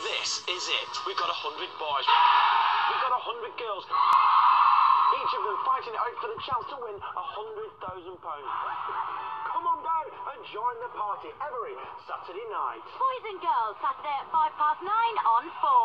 This is it. We've got a hundred boys. We've got a hundred girls. Each of them fighting it out for the chance to win a hundred thousand pounds. Come on down and join the party every Saturday night. Boys and girls, Saturday at five past nine on four.